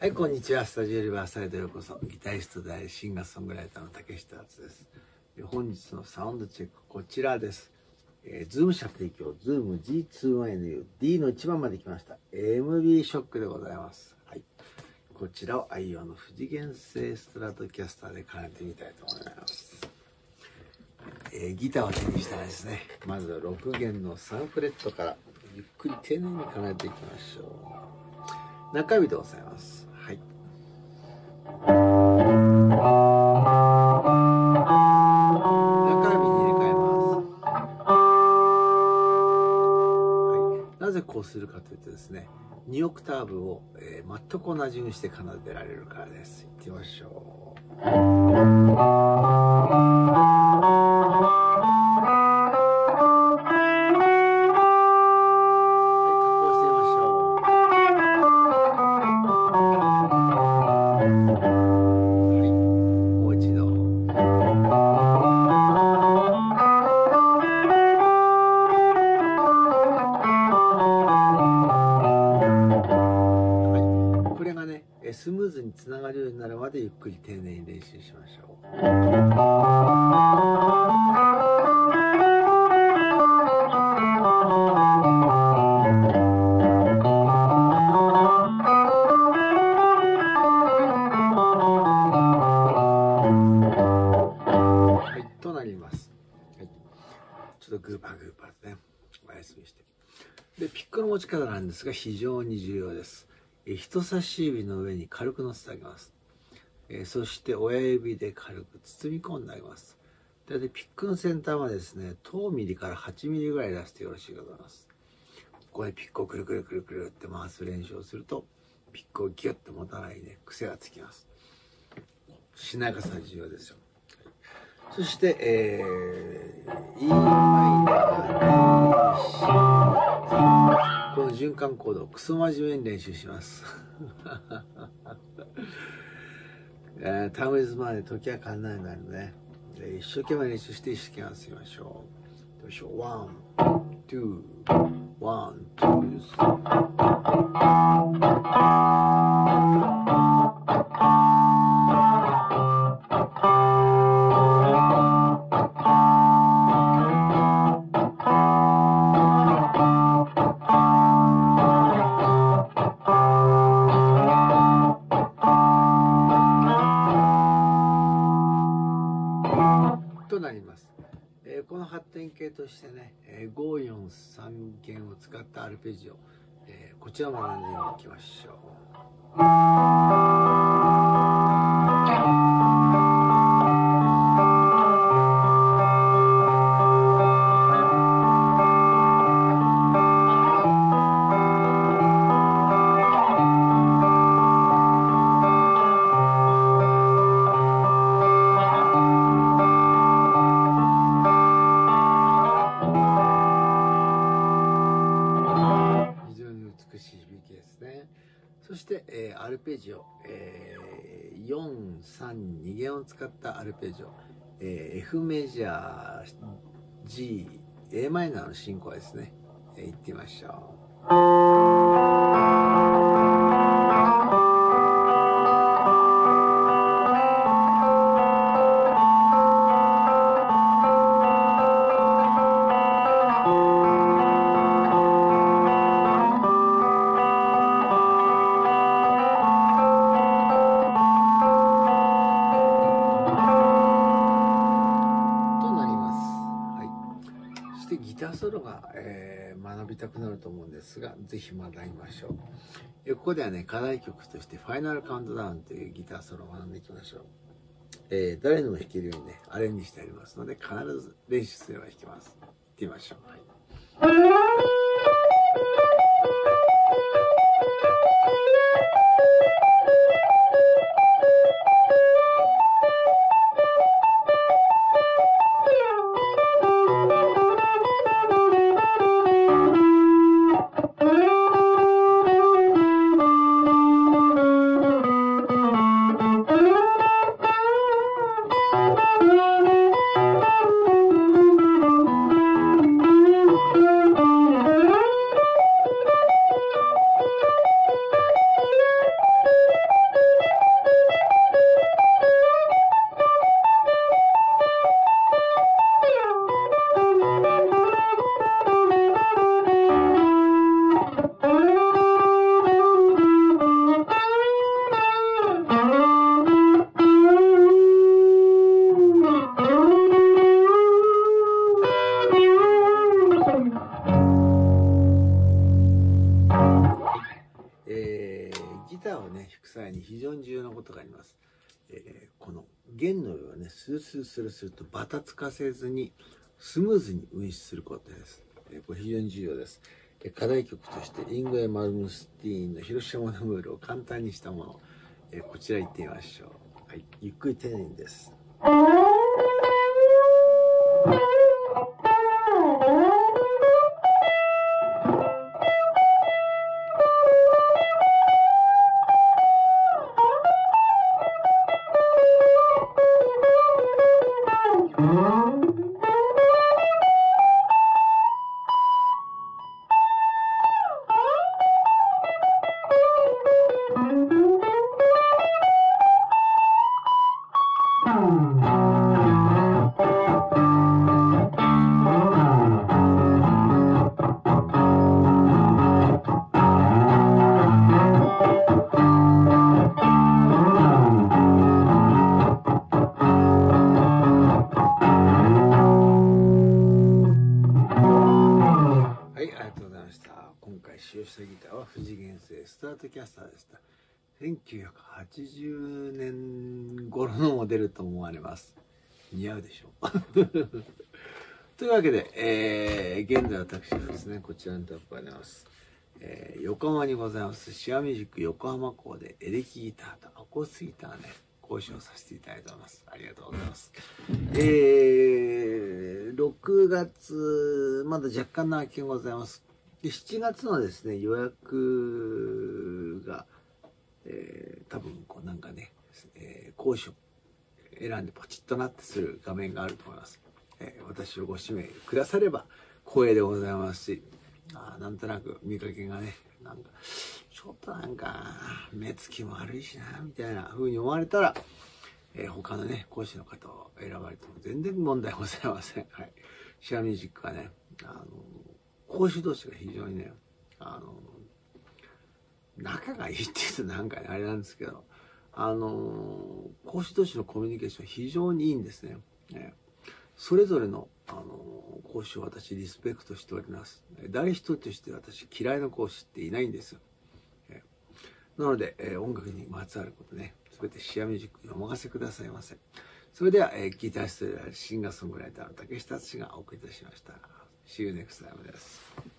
はい、こんにちは。スタジオリバーサイドへようこそ。ギタリストであり、シンガーソングライターの竹下敦です。本日のサウンドチェック、こちらです。えー、ズーム社提供、ズーム G2.1Nu D の1番まで来ました。MB ショックでございます。はい。こちらを愛用のフジゲン製ストラトキャスターで奏でてみたいと思います。えー、ギターを手にしたらですね、まずは6弦の3フレットから、ゆっくり丁寧に奏でていきましょう。中指でございます。はい。中指に入れ替えます。はい。なぜこうするかというとですね、2オクターブを、えー、全く同じにして奏でられるからです。いってみましょう。るようになるまでゆっくり丁寧に練習しましょう。はい、となります。はい、ちょっとグーパーグーパーでね、お休みして。で、ピックの持ち方なんですが非常に重要です。人差し指の上に軽く乗せてあげます。えそして親指で軽く包み込んであげます。ででピックの先端はですね、等ミリから8ミリぐらい出してよろしいかと思います。ここでピックをくるくるくるくるって回す練習をすると、ピックをギュッと持たないね、癖がつきます。しなやかさ重要ですよ。そして、えー、E マイナー、D、C、D この循環コードをクソ真面目に練習します。えー、 time is money 時は買えないので、一生懸命練習して一生懸命遊びましょう。どうしよう。 one, two, one, two、となります。えーこの発展形としてね、えー、543弦を使ったアルペジオ、えーこちらも学んでいきましょう。ルペジオ、えー、4、3、2弦を使ったアルペジオ、えー F メジャー、G、a マイナーの進行ですね。えー、行ってみましょう。してギターソロが、えー学びたくなると思うんですが、ぜひ学びましょう。えここではね、課題曲としてファイナルカウントダウンというギターソロを学んでいきましょう。えー誰でも弾けるようにね、アレンジしてありますので、必ず練習すれば弾けます。行ってみましょう。はい「際に非常に重要なことがあります、えーこの弦の上をねスルスルスルスルとバタつかせずにスムーズに運指することです、えーこれ非常に重要です。課題曲としてイングウェイ・マルムスティーンの広島のムールを簡単にしたもの、えーこちら行ってみましょう、はい、ゆっくり丁寧です。使用したギターは富士原製スタートキャスターでした。1980年頃のモデルと思われます。似合うでしょう。というわけで、えー、現在私はですね、こちらのトップが出ます。えー横浜にございますシアミュージック横浜校でエレキギターとアコースギターね講師をさせていただいておりますありがとうございますえー、6月まだ若干の空きがございますで7月のですね予約が、えー多分こうなんかね、えー講師を選んでポチッとなってする画面があると思います、えー私をご指名くだされば光栄でございますしあなんとなく見かけがねなんかちょっとなんか目つきも悪いしなみたいな風に思われたら、えー他のね講師の方を選ばれても全然問題ございません。はい。シェアミュージックはねあの講師同士が非常にねあの仲がいいって言うとなんかねあれなんですけどあの講師同士のコミュニケーション非常にいいんですね。ねそれぞれの、あの講師を私リスペクトしております。誰一人として私嫌いな講師っていないんですよ。えなので、えー音楽にまつわることね全てシアミュージックにお任せくださいませ。それでは、えーギタリストであるシンガーソングライターの竹下敦がお送りいたしました。See you next time です。